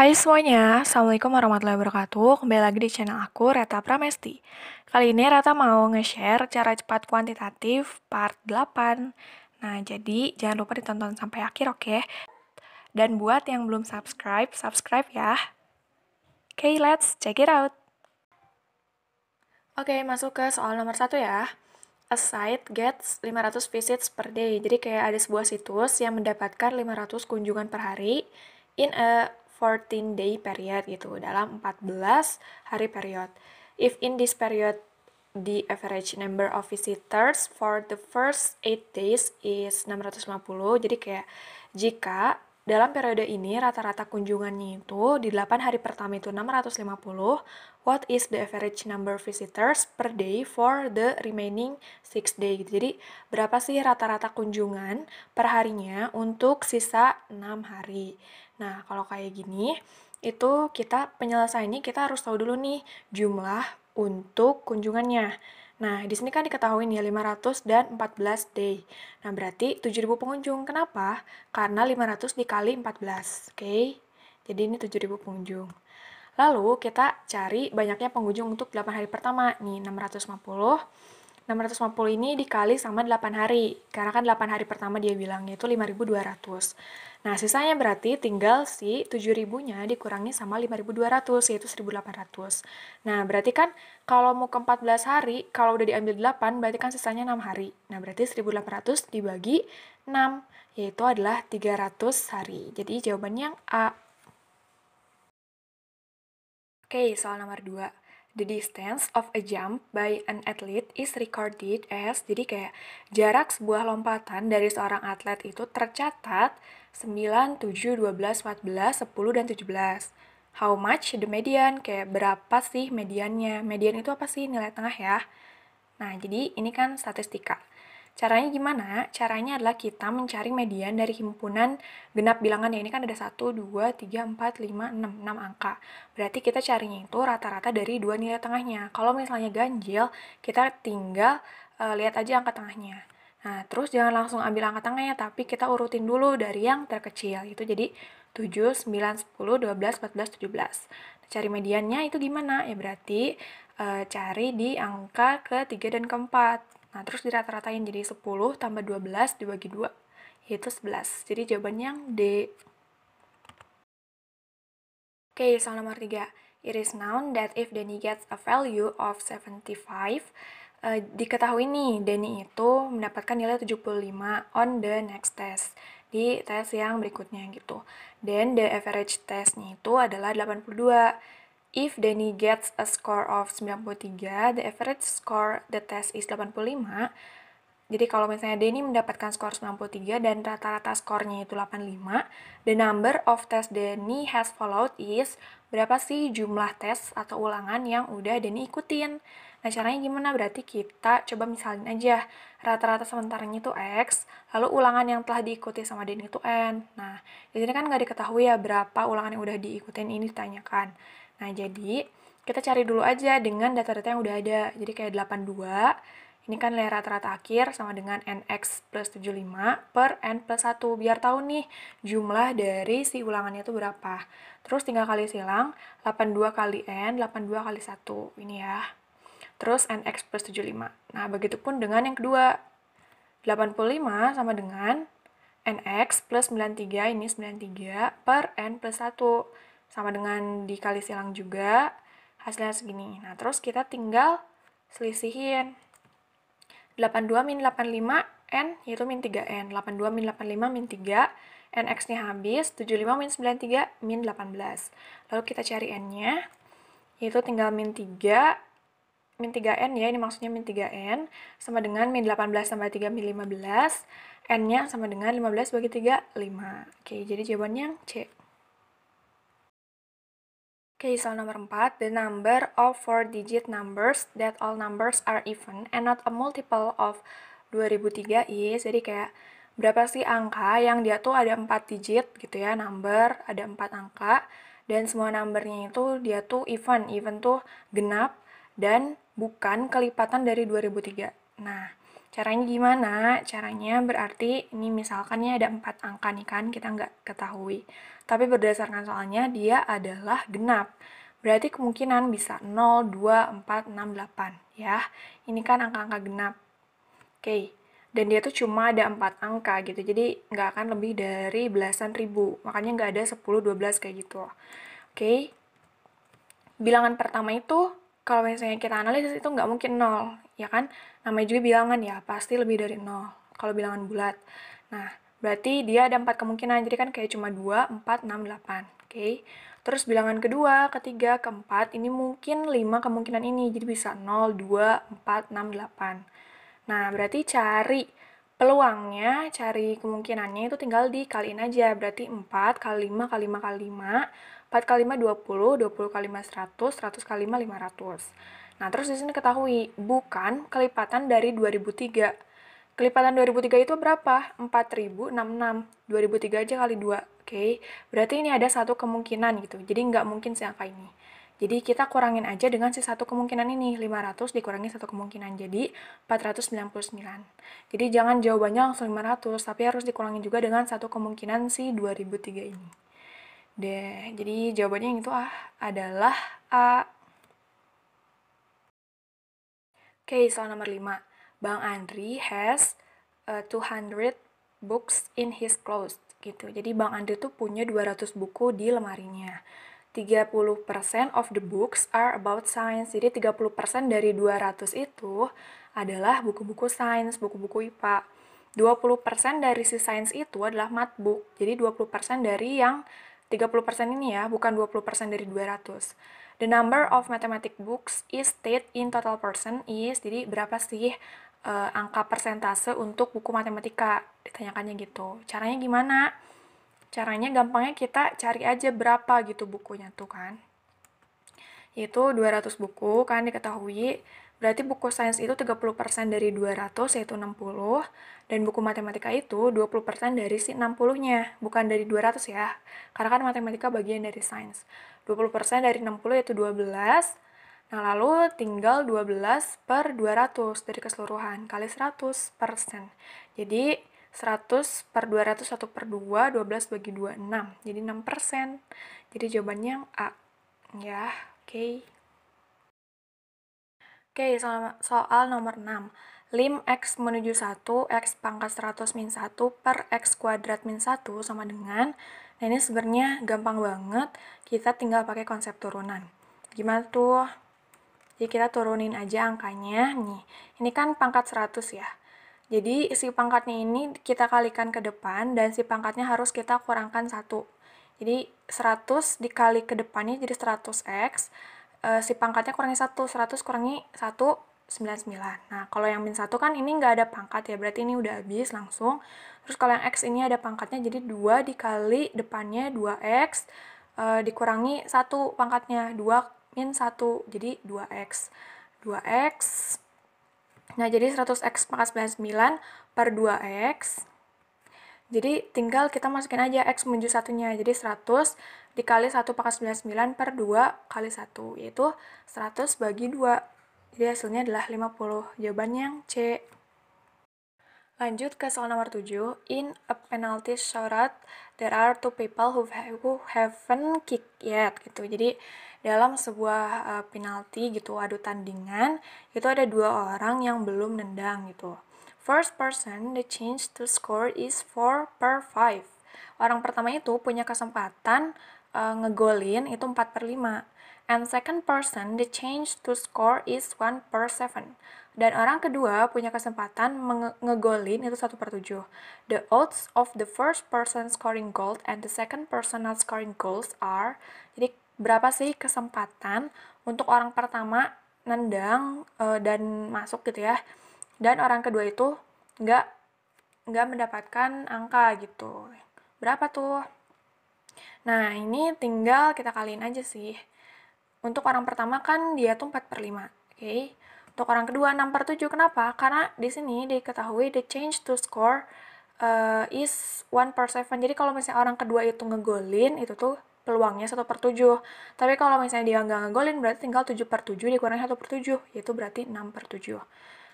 Hai semuanya, Assalamualaikum warahmatullahi wabarakatuh. Kembali lagi di channel aku, Reta Pramesti. Kali ini Reta mau nge-share cara cepat kuantitatif part 8. Nah, jadi jangan lupa ditonton sampai akhir, oke? Dan buat yang belum subscribe, subscribe ya. Oke, let's check it out. Oke, masuk ke soal nomor satu ya. A site gets 500 visits per day. Jadi kayak ada sebuah situs yang mendapatkan 500 kunjungan per hari in a 14 day period gitu dalam 14 hari period. If in this period the average number of visitors for the first 8 days is 650 jadi kayak jika dalam periode ini rata-rata kunjungannya itu di 8 hari pertama itu 650 what is the average number of visitors per day for the remaining 6 days jadi berapa sih rata-rata kunjungan per harinya untuk sisa 6 hari Nah, kalau kayak gini, itu kita penyelesaiannya kita harus tahu dulu nih jumlah untuk kunjungannya. Nah, di sini kan diketahui nih 500 dan 14 day. Nah, berarti 7000 pengunjung. Kenapa? Karena 500 dikali 14. Oke. Okay? Jadi ini 7000 pengunjung. Lalu kita cari banyaknya pengunjung untuk 8 hari pertama. Nih 650 650 ini dikali sama 8 hari. Karena kan 8 hari pertama dia bilangnya itu 5200. Nah, sisanya berarti tinggal si 7000-nya dikurangi sama 5200, yaitu 1800. Nah, berarti kan kalau mau ke 14 hari, kalau udah diambil 8, berarti kan sisanya 6 hari. Nah, berarti 1800 dibagi 6, yaitu adalah 300 hari. Jadi jawabannya yang A. Oke, soal nomor 2. The distance of a jump by an athlete is recorded as, jadi kayak jarak sebuah lompatan dari seorang atlet itu tercatat 9, 7, 12, 14, 10, dan 17. How much the median? Kayak berapa sih mediannya? Median itu apa sih? Nilai tengah ya. Nah, jadi ini kan statistika. Caranya gimana? Caranya adalah kita mencari median dari himpunan genap bilangan. Ini kan ada 1, 2, 3, 4, 5, 6, 6 angka. Berarti kita carinya itu rata-rata dari dua nilai tengahnya. Kalau misalnya ganjil, kita tinggal uh, lihat aja angka tengahnya. Nah, terus jangan langsung ambil angka tengahnya, tapi kita urutin dulu dari yang terkecil. Itu jadi 7, 9, 10, 12, 14, 17. cari mediannya itu gimana? Ya berarti e, cari di angka ke-3 dan ke-4. Nah, terus dirata-ratain jadi 10 tambah 12 dibagi 2, yaitu 11. Jadi jawabannya yang D. Oke, soal nomor 3. It is known that if Danny gets a value of 75, uh, diketahui nih Danny itu mendapatkan nilai 75 on the next test di tes yang berikutnya gitu. Dan the average testnya itu adalah 82. If Danny gets a score of 93, the average score the test is 85. Jadi kalau misalnya Denny mendapatkan skor 93 dan rata-rata skornya itu 85, the number of test Denny has followed is berapa sih jumlah tes atau ulangan yang udah Denny ikutin. Nah, caranya gimana? Berarti kita coba misalin aja rata-rata sementaranya itu X, lalu ulangan yang telah diikuti sama Denny itu N. Nah, di sini kan nggak diketahui ya berapa ulangan yang udah diikutin ini ditanyakan. Nah, jadi kita cari dulu aja dengan data-data yang udah ada. Jadi kayak 82, ini kan nilai rata-rata akhir sama dengan nx plus 75 per n plus 1. Biar tahu nih jumlah dari si ulangannya itu berapa. Terus tinggal kali silang, 82 kali n, 82 kali 1. Ini ya. Terus nx plus 75. Nah, begitupun dengan yang kedua. 85 sama dengan nx plus 93, ini 93 per n plus 1 sama dengan dikali silang juga hasilnya segini. Nah terus kita tinggal selisihin. 82 min 85 N yaitu min 3N 82 min 85 min 3 NX nya habis. 75 min 93 min 18 lalu kita cari N nya yaitu tinggal min 3 min 3N ya, ini maksudnya min 3N, sama dengan min 18 tambah 3 min 15, N-nya sama dengan 15 bagi 3, 5. Oke, jadi jawabannya C. Okay, soal nomor 4. The number of four-digit numbers that all numbers are even and not a multiple of 2003 is, jadi kayak berapa sih angka yang dia tuh ada 4 digit gitu ya, number, ada 4 angka, dan semua numbernya itu dia tuh even, even tuh genap, dan bukan kelipatan dari 2003. Nah, Caranya gimana? Caranya berarti ini misalkan ya ada 4 angka nih kan, kita nggak ketahui. Tapi berdasarkan soalnya dia adalah genap. Berarti kemungkinan bisa 0, 2, 4, 6, 8 ya. Ini kan angka-angka genap. Oke, dan dia tuh cuma ada 4 angka gitu, jadi nggak akan lebih dari belasan ribu. Makanya nggak ada 10, 12 kayak gitu. Oke, bilangan pertama itu kalau misalnya kita analisis itu nggak mungkin 0, ya kan? namanya juga bilangan ya, pasti lebih dari 0 kalau bilangan bulat. Nah, berarti dia ada 4 kemungkinan, jadi kan kayak cuma 2, 4, 6, 8. Oke, terus bilangan kedua, ketiga, keempat, ini mungkin 5 kemungkinan ini, jadi bisa 0, 2, 4, 6, 8. Nah, berarti cari peluangnya, cari kemungkinannya itu tinggal dikaliin aja, berarti 4 kali 5 kali 5 kali 5, 4 kali 5 20, 20 kali 5 100, 100 kali 5 500. Nah, terus di sini ketahui, bukan kelipatan dari 2003. Kelipatan 2003 itu berapa? 4066. 2003 aja kali 2. Oke, okay? berarti ini ada satu kemungkinan gitu. Jadi nggak mungkin si angka ini. Jadi kita kurangin aja dengan si satu kemungkinan ini. 500 dikurangi satu kemungkinan. Jadi 499. Jadi jangan jawabannya langsung 500, tapi harus dikurangi juga dengan satu kemungkinan si 2003 ini. Deh, jadi jawabannya yang itu ah adalah A. Oke, okay, soal nomor 5. Bang Andri has uh, 200 books in his closet gitu. Jadi Bang Andri tuh punya 200 buku di lemarinya. 30% of the books are about science. Jadi 30% dari 200 itu adalah buku-buku sains, buku-buku IPA. 20% dari si sains itu adalah math book. Jadi 20% dari yang 30% ini ya, bukan 20% dari 200. The number of mathematic books is state in total percent is, jadi berapa sih uh, angka persentase untuk buku matematika? Ditanyakannya gitu. Caranya gimana? Caranya gampangnya kita cari aja berapa gitu bukunya tuh kan. Yaitu 200 buku kan diketahui Berarti buku sains itu 30% dari 200 yaitu 60 dan buku matematika itu 20% dari si 60-nya, bukan dari 200 ya. Karena kan matematika bagian dari sains. 20% dari 60 yaitu 12. Nah, lalu tinggal 12 per 200 dari keseluruhan kali 100 persen. Jadi 100 per 200 1 per 2, 12 bagi 2, 6. Jadi 6 persen. Jadi jawabannya A. Ya, oke. Okay. Oke, soal, soal nomor 6. Lim X menuju 1, X pangkat 100 min 1 per X kuadrat min 1 sama dengan, nah ini sebenarnya gampang banget, kita tinggal pakai konsep turunan. Gimana tuh? Jadi kita turunin aja angkanya, nih. Ini kan pangkat 100 ya. Jadi si pangkatnya ini kita kalikan ke depan, dan si pangkatnya harus kita kurangkan 1. Jadi 100 dikali ke depannya jadi 100x, uh, si pangkatnya kurangi 1, 100 kurangi 1, 99. Nah, kalau yang min 1 kan ini nggak ada pangkat ya, berarti ini udah habis langsung. Terus kalau yang X ini ada pangkatnya, jadi 2 dikali depannya 2X, uh, dikurangi 1 pangkatnya, 2 min 1, jadi 2X. 2X, nah jadi 100X pangkat 99 per 2X, jadi tinggal kita masukin aja X menuju satunya. Jadi 100 dikali 1 pangkat 99 per 2 kali 1, yaitu 100 bagi 2. Jadi hasilnya adalah 50. Jawabannya yang C. Lanjut ke soal nomor 7. In a penalty shootout, there are two people who, who haven't kicked yet. gitu. Jadi dalam sebuah uh, penalti gitu, adu tandingan, itu ada dua orang yang belum nendang gitu. First person, the change to score is 4 per 5. Orang pertama itu punya kesempatan uh, ngegolin itu 4 per 5. And second person, the change to score is 1 per 7. Dan orang kedua punya kesempatan ngegolin itu 1 per 7. The odds of the first person scoring goal and the second person not scoring goals are, jadi berapa sih kesempatan untuk orang pertama nendang uh, dan masuk gitu ya dan orang kedua itu nggak nggak mendapatkan angka gitu. Berapa tuh? Nah ini tinggal kita kaliin aja sih. Untuk orang pertama kan dia tuh 4 per 5 oke? Okay? untuk orang kedua 6 per 7 kenapa? Karena di sini diketahui the change to score uh, is 1 per 7 jadi kalau misalnya orang kedua itu ngegolin itu tuh peluangnya 1 per 7 tapi kalau misalnya dia nggak ngegolin berarti tinggal 7 per 7 dikurangi 1 per 7 yaitu berarti 6 per 7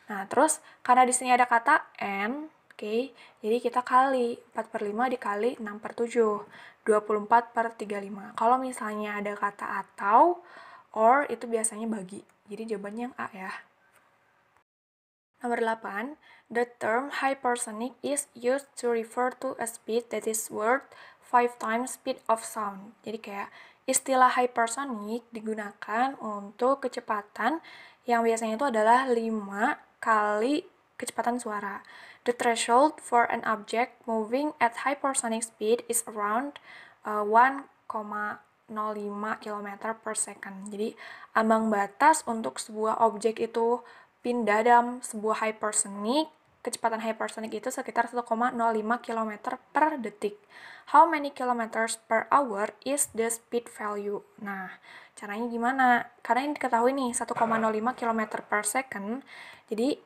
Nah, terus karena di sini ada kata n, oke, okay, jadi kita kali 4 per 5 dikali 6 per 7, 24 per 35. Kalau misalnya ada kata atau, or, itu biasanya bagi. Jadi jawabannya yang A ya. Nomor 8, the term hypersonic is used to refer to a speed that is worth 5 times speed of sound. Jadi kayak istilah hypersonic digunakan untuk kecepatan yang biasanya itu adalah 5 kali kecepatan suara. The threshold for an object moving at hypersonic speed is around uh, 1,05 km per second. Jadi, ambang batas untuk sebuah objek itu pindah dalam sebuah hypersonic, kecepatan hypersonic itu sekitar 1,05 km per detik. How many kilometers per hour is the speed value? Nah, caranya gimana? Karena ini diketahui nih 1,05 km per second, jadi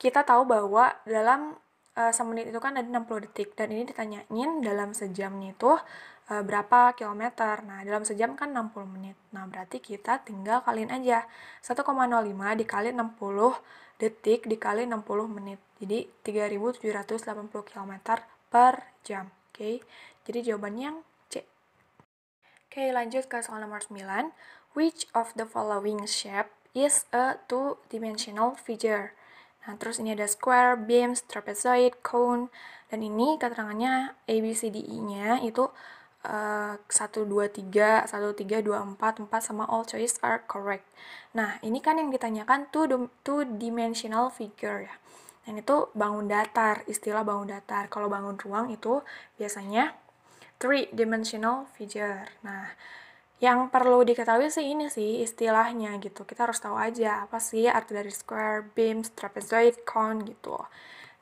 kita tahu bahwa dalam uh, semenit itu kan ada 60 detik dan ini ditanyain dalam sejamnya itu uh, berapa kilometer. Nah, dalam sejam kan 60 menit. Nah, berarti kita tinggal kaliin aja 1,05 dikali 60 detik dikali 60 menit. Jadi 3780 km per jam. Oke. Okay? Jadi jawabannya yang C. Oke, okay, lanjut ke soal nomor 9. Which of the following shape is a two-dimensional figure. Nah, terus ini ada square, beams, trapezoid, cone, dan ini keterangannya A, B, C, D, E-nya itu uh, 1, 2, 3, 1, 3, 2, 4, 4 sama all choice are correct. Nah, ini kan yang ditanyakan two, two dimensional figure ya. Dan itu bangun datar, istilah bangun datar. Kalau bangun ruang itu biasanya three dimensional figure. Nah, yang perlu diketahui sih ini sih istilahnya gitu. Kita harus tahu aja apa sih arti dari square, beams, trapezoid, cone gitu.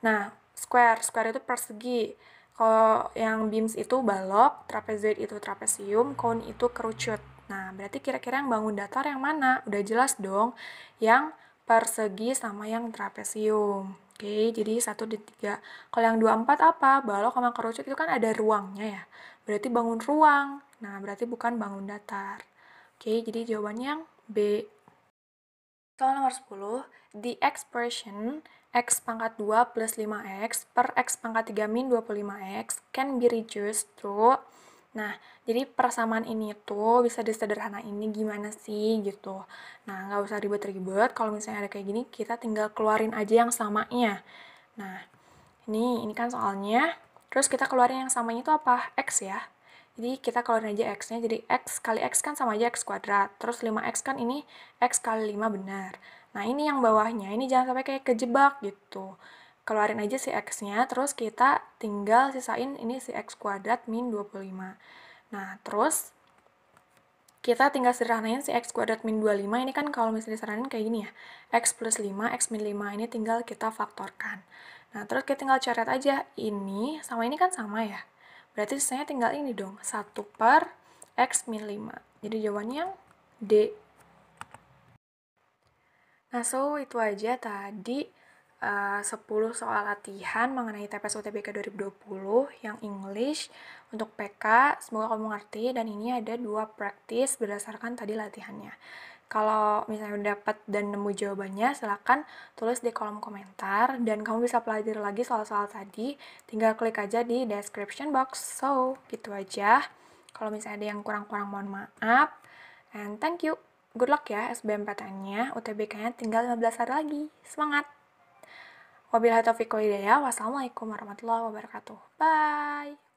Nah, square, square itu persegi. Kalau yang beams itu balok, trapezoid itu trapesium, cone itu kerucut. Nah, berarti kira-kira yang bangun datar yang mana? Udah jelas dong, yang persegi sama yang trapesium. Oke, jadi satu di tiga. Kalau yang dua empat apa? Balok sama kerucut itu kan ada ruangnya ya. Berarti bangun ruang. Nah, berarti bukan bangun datar. Oke, jadi jawabannya yang B. Soal nomor 10, the expression x pangkat 2 plus 5x per x pangkat 3 min 25x can be reduced to Nah, jadi persamaan ini tuh bisa disederhana ini gimana sih gitu. Nah, nggak usah ribet-ribet. Kalau misalnya ada kayak gini, kita tinggal keluarin aja yang samanya. Nah, ini ini kan soalnya. Terus kita keluarin yang samanya itu apa? X ya. Jadi kita keluarin aja x-nya, jadi x kali x kan sama aja x kuadrat. Terus 5x kan ini x kali 5 benar. Nah ini yang bawahnya, ini jangan sampai kayak kejebak gitu. Keluarin aja si x-nya, terus kita tinggal sisain ini si x kuadrat min 25. Nah terus kita tinggal sederhanain si x kuadrat min 25, ini kan kalau misalnya disederhanain kayak gini ya. x plus 5, x min 5, ini tinggal kita faktorkan. Nah terus kita tinggal coret aja, ini sama ini kan sama ya. Berarti sisanya tinggal ini dong, 1 per X min 5. Jadi jawabannya D. Nah, so itu aja tadi uh, 10 soal latihan mengenai TPS UTBK 2020 yang English untuk PK. Semoga kamu ngerti dan ini ada dua praktis berdasarkan tadi latihannya. Kalau misalnya udah dapat dan nemu jawabannya, silahkan tulis di kolom komentar. Dan kamu bisa pelajari lagi soal-soal tadi, tinggal klik aja di description box. So, gitu aja. Kalau misalnya ada yang kurang-kurang mohon maaf. And thank you. Good luck ya SBMPTN-nya. UTBK-nya tinggal 15 hari lagi. Semangat! Wabillahi taufiq Wassalamualaikum warahmatullahi wabarakatuh. Bye!